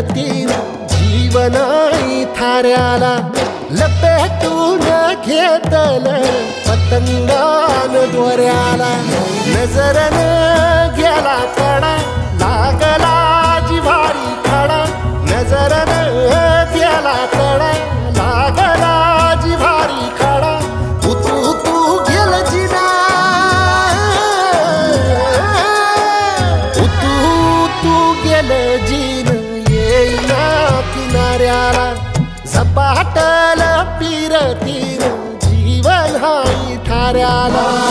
तीन जीवनाई थाऱ्याला लपेटून घेतलं. पतंगान दोऱ्याला नजर किनाऱ्याला झपाटल फिरती जीवन हाई थाऱ्याला.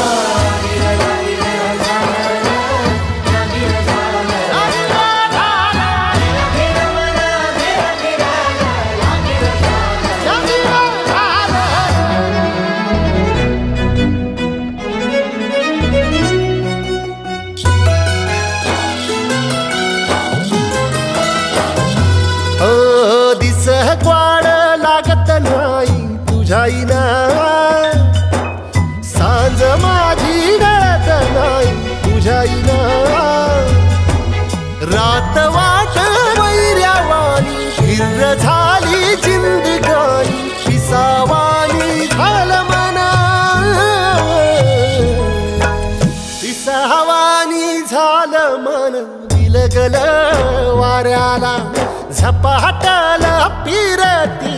वाड लागत नाही तुझ्याईना सांज माझी गळत नाही तुझ्याईना रात वाट वैर्यावानी हिर झाली जिंदगानी पिसावानी झालं मना. पिसावानी झालं मन दिलगल वाऱ्याला. झपाटल पिरती